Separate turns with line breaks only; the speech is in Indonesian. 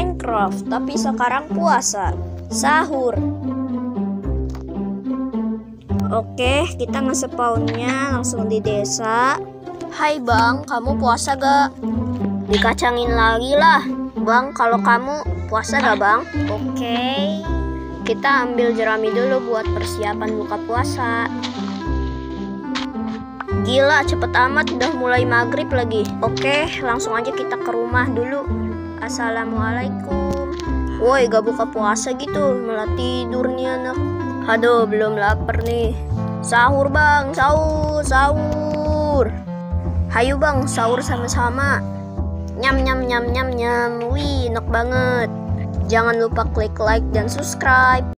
Minecraft, tapi sekarang puasa. Sahur. Oke, kita nge-spawnnya langsung di desa. Hai bang, kamu puasa gak? Dikacangin lagi lah. Bang, kalau kamu puasa gak bang? Oke. Kita ambil jerami dulu buat persiapan buka puasa. Gila, cepet amat udah mulai maghrib lagi. Oke, langsung aja kita ke rumah dulu. Assalamualaikum. Woi, gak buka puasa gitu, malah tidur nih anak. Aduh, belum lapar nih. Sahur bang, sahur, sahur. Hayu bang, sahur sama-sama. Nyam nyam nyam nyam nyam. Wih, enak banget. Jangan lupa klik like dan subscribe.